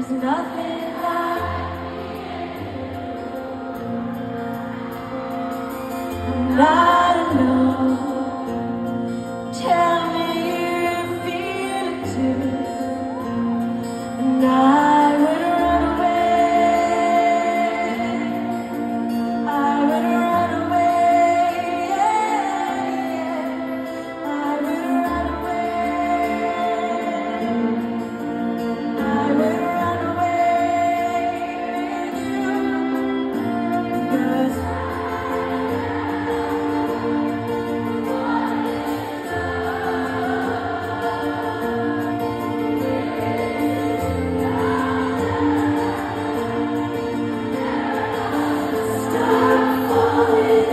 There's nothing like I'm not alone. Tell me you feel it too. And I